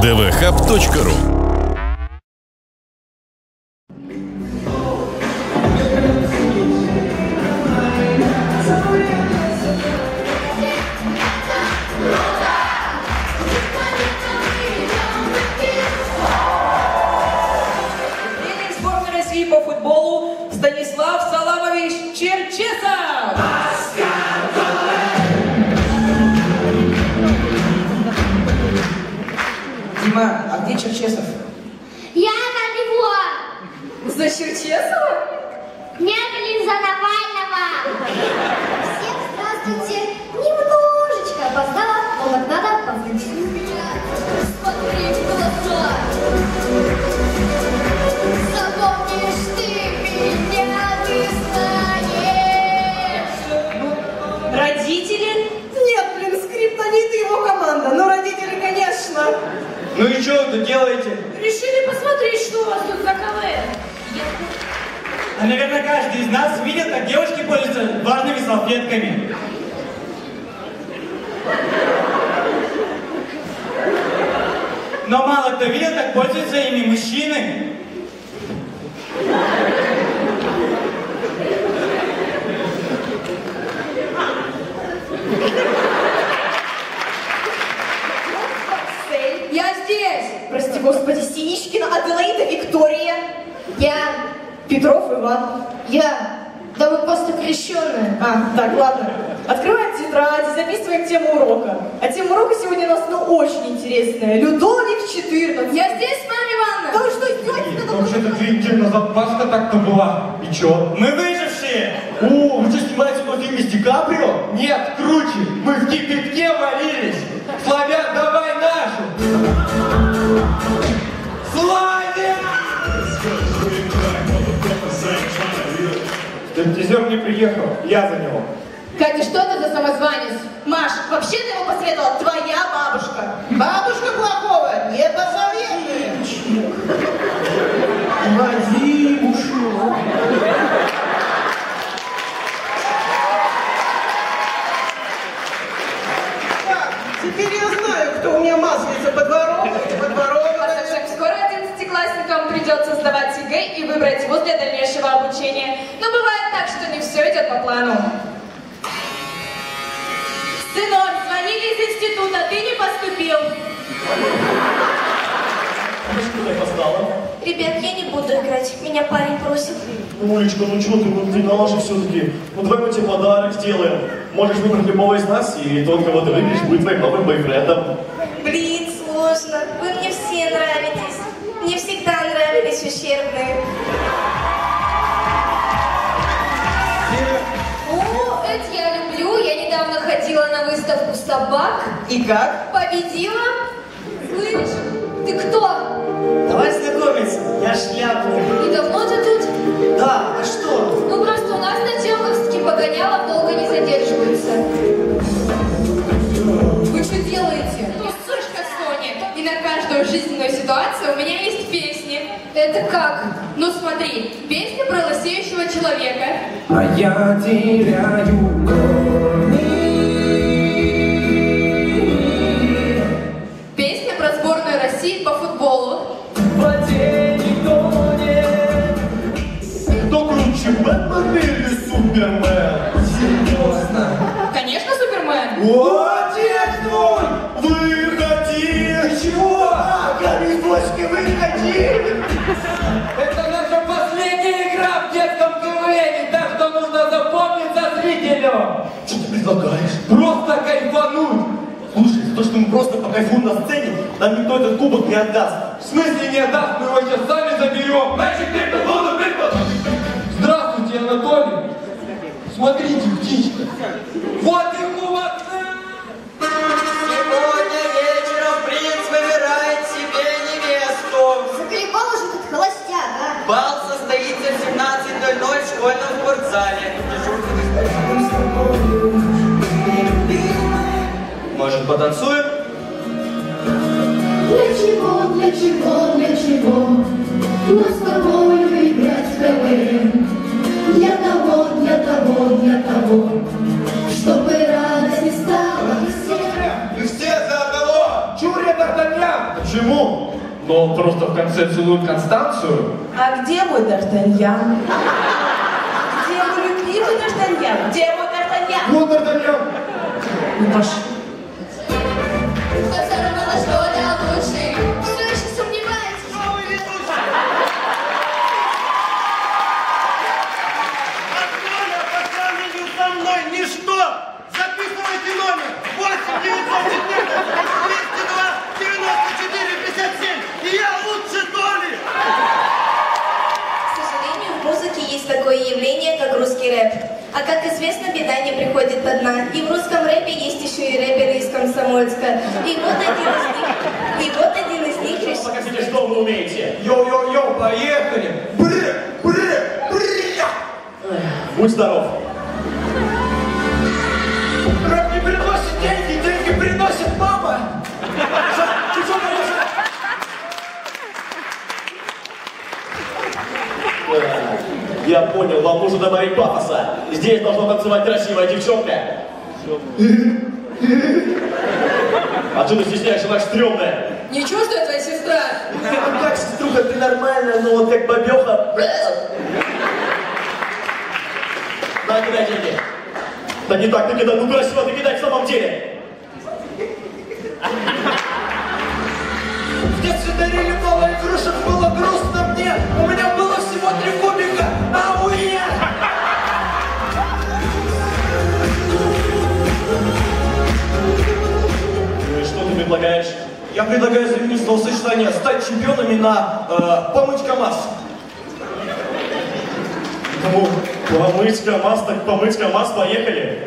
dvhub.ru Дима, а где Черчесов? Я на него! За Черчесова? Ну и что вы тут делаете? Решили посмотреть, что у вас тут за КВН. А, наверное, каждый из нас видел, как девушки пользуются важными салфетками. Но мало кто видел, как пользуются ими мужчины. Я здесь. Прости, господи, Синичкина, Аделаида, Виктория. Я, Петров Иван. я, да вы просто крещенная. А, так, ладно. Открываем тетрадь, записываем тему урока. А тема урока сегодня у нас, ну, очень интересная. Людовик 14. Я здесь, Марья Ивановна. Да вы что, надо мной? Вообще-то две недели назад Пасха так-то была. И чё? Мы выжившие! О, вы что, снимаете в фильме с Ди Каприо? Нет, круче! Мы в кипятке варились! Славян, Стриптизер не приехал, я за него. Катя, что это за самозванец? Маш, вообще-то его посоветовала твоя бабушка. Бабушка плохого не посоветует. Вадимушу! Так, теперь я знаю, кто у меня маслица подворовывает, подворовывает. Пассажир, скоро 11-классникам придется сдавать ЕГЭ и выбрать вуз для дальнейшего обучения. Но бывает так, что не все идет по плану. Сынок, звонили из института, ты не поступил. Опоздала? Ребят, я не буду играть, меня парень просит. Олечка, ну что ты, вот ты наша все-таки. Ну давай мы тебе подарок сделаем. Можешь выбрать любого из нас, и тот, кого ты выберешь, будет твоим новым бойфрендом. Блин, сложно. Вы мне все нравитесь. Мне всегда нравились ущербные. Выставку собак. И как? Победила. Слышь, ты кто? Давай знакомиться, я шляпник. И давно ты тут? Да, а что? Ну просто у нас на Темовске погоняло долго не задерживаются. Вы что делаете? Ну, сушка Соня. И на каждую жизненную ситуацию у меня есть песни. Это как? Ну смотри, песня про лысеющего человека. А я теряю Песня Бэтмен или Супермен? Серьезно? Конечно, Супермен. О, отец твой! Выходи! Чего? Гори бочки, выходи! Это наша последняя игра в детском КВН, так что нужно запомниться зрителю. Что ты предлагаешь? Просто кайфануть. Слушай, за то, что мы просто покайфуем на сцене, нам никто этот кубок не отдаст. В смысле не отдаст, мы его сейчас сами заберем. Значит, ты Бал состоится в 17.00 в школьном спортзале. Может, потанцуем? Для чего, для чего, для чего конце целует Констанцию. А где мой Д'Артаньян? Где мой любимый Д'Артаньян? Где мой Д'Артаньян? Вот Д'Артаньян. Ну пошли. Рэп. А как известно, беда не приходит одна. И в русском рэпе есть еще и рэперы из Комсомольска. И вот один из них, и вот один из них решил... Покажите, что вы умеете. Йоу-йоу-йоу, поехали. Бры, бры, бры. Будь здоров. Я понял, вам нужно добавить пафоса. Здесь должна танцевать красивая девчонка. А ты стесняешься, она стрёмная. Ничего, что я твоя сестра. Ну как, сеструха, ты нормальная, но вот как бабёха. На, кидай деньги. Да не так ты кидай, ну красиво ты кидай в самом деле. В детстве предлагаешь? Я предлагаю заменить словосочетание «стать чемпионами» на э, «помыть КамАЗ». Кому? Помыть КамАЗ, так помыть КамАЗ, поехали.